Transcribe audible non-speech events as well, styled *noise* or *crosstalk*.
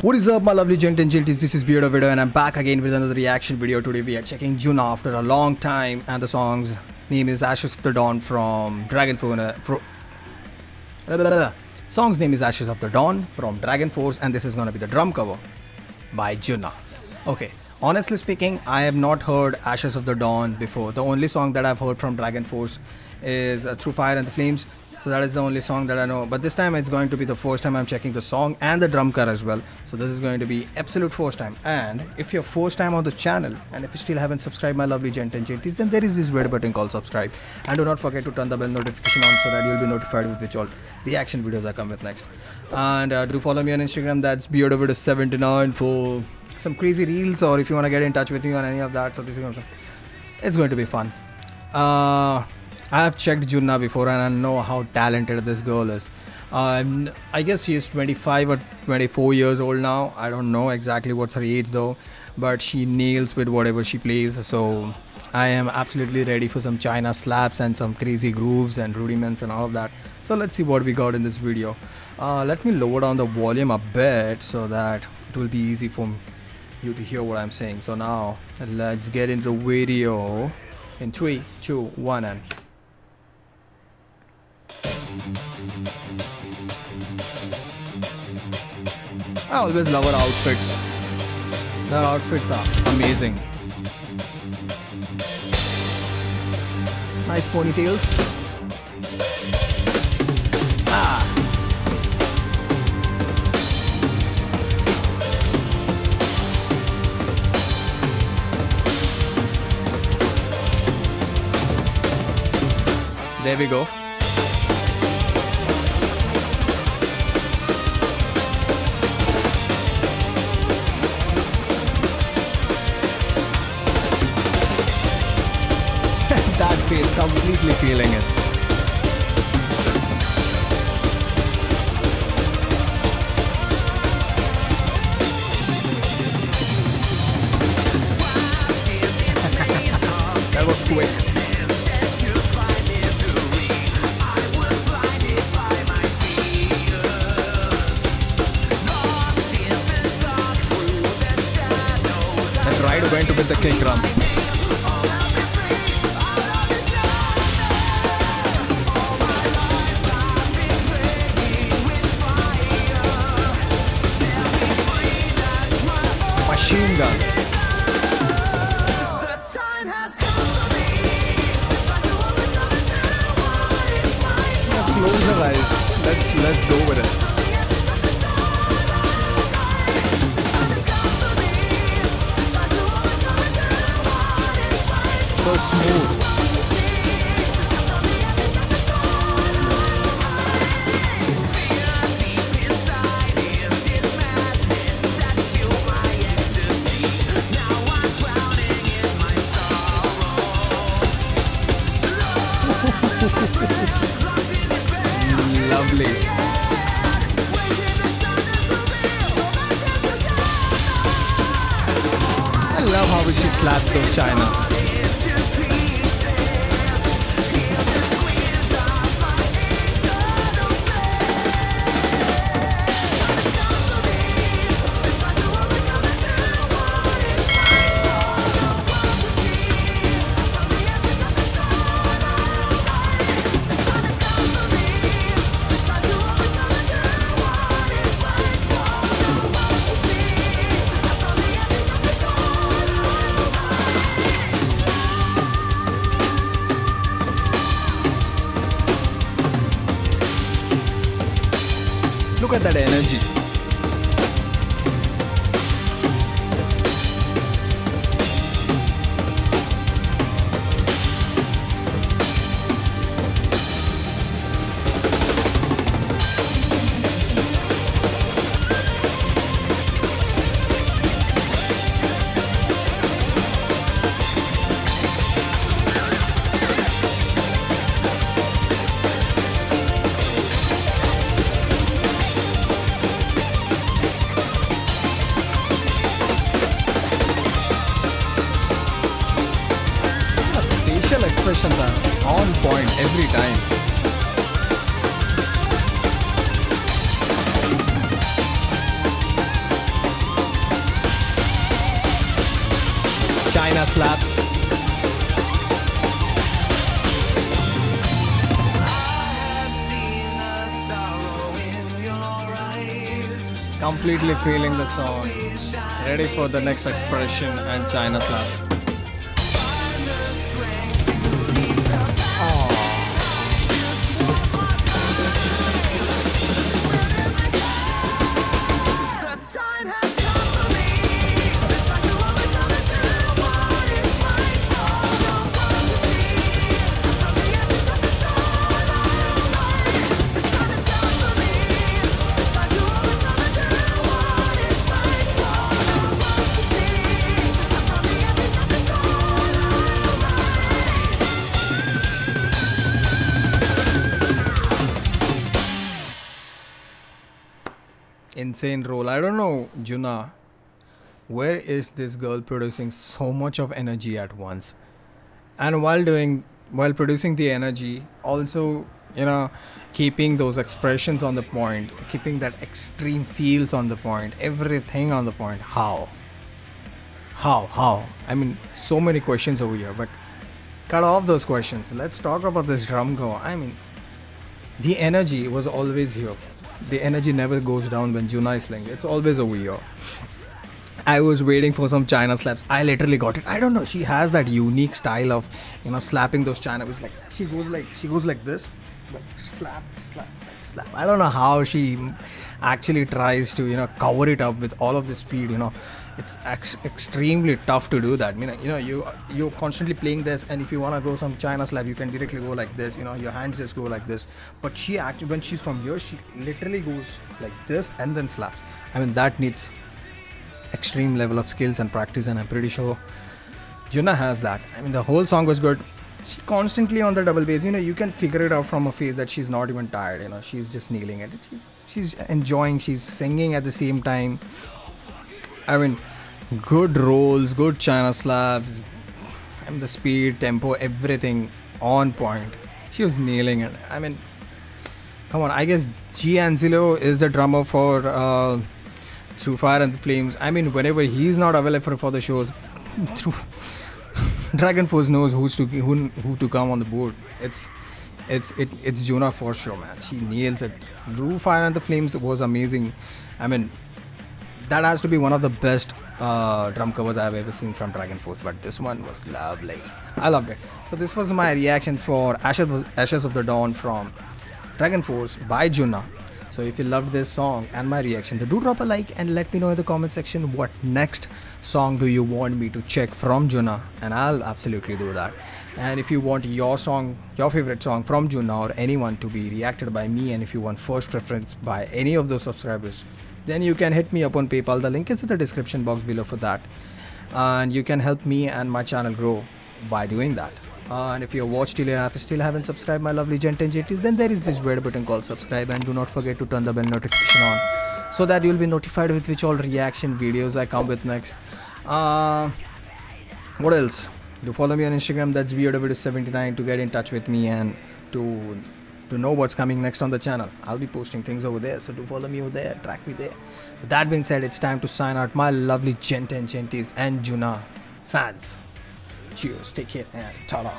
What is up, my lovely gent and genties? This is BeardoWeirdo, and I'm back again with another reaction video. Today, we are checking Junna after a long time, and the song's name is Ashes of the Dawn from DragonForce. Song's name is Ashes of the Dawn from DragonForce, and this is gonna be the drum cover by Junna. Okay, honestly speaking, I have not heard Ashes of the Dawn before. The only song that I've heard from DragonForce is uh, Through Fire and the Flames. So that is the only song that I know. But this time it's going to be the first time I'm checking the song and the drum car as well. So this is going to be absolute first time. And if you're first time on the channel and if you still haven't subscribed my lovely gent and genties, then there is this red button called subscribe. And do not forget to turn the bell notification on so that you'll be notified with which all reaction videos I come with next. And uh, do follow me on Instagram. That's beardoweirdo79 for some crazy reels or if you want to get in touch with me on any of that. So this is going to, it's going to be fun. Uh, I have checked Junna before and I know how talented this girl is. Um, I guess she is 25 or 24 years old now. I don't know exactly what's her age though, but she nails with whatever she plays. So I am absolutely ready for some China slaps and some crazy grooves and rudiments and all of that. So let's see what we got in this video. Uh, let me lower down the volume a bit so that it will be easy for you to hear what I'm saying. So now let's get into the video in three, two, one, and I always love her outfits. Their outfits are amazing. Nice ponytails. Ah. There we go. Completely feeling it. *laughs* that was quick. Went with the kick drum. Machine gun. Close your eyes. Let's let's go with it. So smooth. Lovely. I love how she slaps those China. Look at that energy. questions are on point every time. China slaps. Completely feeling the song. Ready for the next expression and China slaps. Insane role. I don't know, Junna. Where is this girl producing so much of energy at once? And while doing, while producing the energy, also, you know, keeping those expressions on the point, keeping that extreme feels on the point, everything on the point. How? How? How? I mean, so many questions over here, but cut off those questions. Let's talk about this drum go. I mean, the energy was always here the energy never goes down when Junna is playing. It's always over here. I was waiting for some China slaps. I literally got it. I don't know. She has that unique style of, you know, slapping those China. It's like she goes like she goes like this, like slap, slap, slap. I don't know how she actually tries to, you know, cover it up with all of the speed. You know, it's ex- extremely tough to do that. I mean, you know, you you're constantly playing this, and if you want to go some China slap, you can directly go like this. You know, your hands just go like this. But she actually, when she's from here, she literally goes like this and then slaps. I mean, that needs extreme level of skills and practice, and I'm pretty sure Junna has that. I mean, the whole song was good. She constantly on the double bass. You know, you can figure it out from her face that she's not even tired. You know, she's just kneeling it. She's she's enjoying. She's singing at the same time I mean, good rolls, good China slaps, and the speed, tempo, everything on point. She was nailing it. I mean, come on. I guess Gee is the drummer for uh, Through Fire and the Flames. I mean, whenever he's not available for the shows, *laughs* through DragonForce knows who's to who, who to come on the board. It's it's it, it's Junna for sure, man. She nails it. Through Fire and the Flames was amazing. I mean, that has to be one of the best uh, drum covers I've ever seen from DragonForce, but this one was lovely. I loved it. So this was my reaction for Ashes, Ashes of the Dawn from DragonForce by Junna. So if you loved this song and my reaction, do drop a like and let me know in the comment section what next song do you want me to check from Junna and I'll absolutely do that. And if you want your song, your favorite song from Junna or anyone to be reacted by me and if you want first preference by any of those subscribers, then you can hit me up on PayPal. The link is in the description box below for that. And you can help me and my channel grow by doing that. Uh, and if you're watched till here, if you still haven't subscribed my lovely Gen 10 JTs, then there is this red button called subscribe and do not forget to turn the bell notification on so that you'll be notified with which all reaction videos I come with next. Uh, what else? Do follow me on Instagram, that's beardoweirdo79 to get in touch with me and to to know what's coming next on the channel. I'll be posting things over there, so do follow me over there, track me there. With that being said, it's time to sign out my lovely Gen 10 Genties and Junna fans. Cheers, take care, and ta-da.